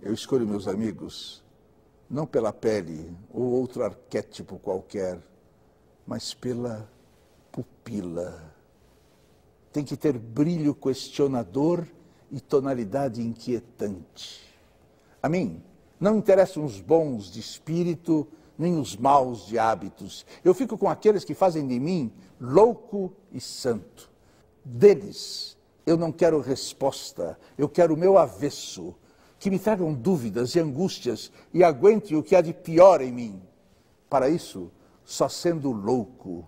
Eu escolho meus amigos não pela pele ou outro arquétipo qualquer, mas pela pupila. Tem que ter brilho questionador e tonalidade inquietante. A mim, não interessam os bons de espírito, nem os maus de hábitos. Eu fico com aqueles que fazem de mim louco e santo. Deles, eu não quero resposta, eu quero o meu avesso, que me tragam dúvidas e angústias e aguente o que há de pior em mim. Para isso, só sendo louco,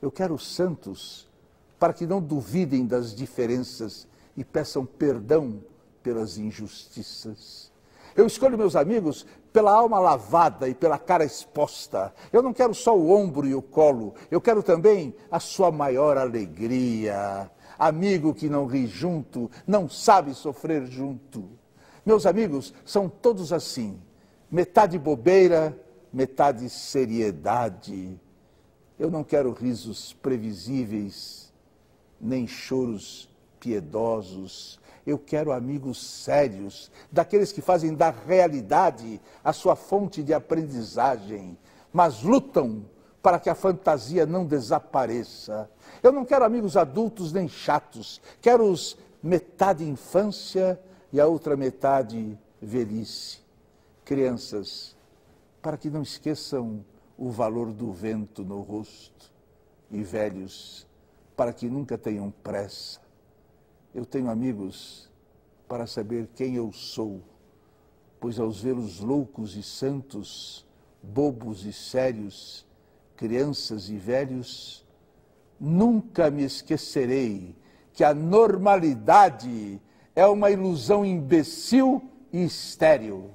eu quero santos para que não duvidem das diferenças e peçam perdão pelas injustiças. Eu escolho meus amigos pela alma lavada e pela cara exposta. Eu não quero só o ombro e o colo, eu quero também a sua maior alegria. Amigo que não ri junto, não sabe sofrer junto. Meus amigos são todos assim: metade bobeira, metade seriedade. Eu não quero risos previsíveis, nem choros piedosos. Eu quero amigos sérios, daqueles que fazem da realidade a sua fonte de aprendizagem, mas lutam para que a fantasia não desapareça. Eu não quero amigos adultos nem chatos, quero os metade infância e a outra metade velhice. Crianças, para que não esqueçam o valor do vento no rosto, e velhos, para que nunca tenham pressa. Eu tenho amigos para saber quem eu sou, pois aos vê-los loucos e santos, bobos e sérios, crianças e velhos, nunca me esquecerei que a normalidade é uma ilusão imbecil e estéril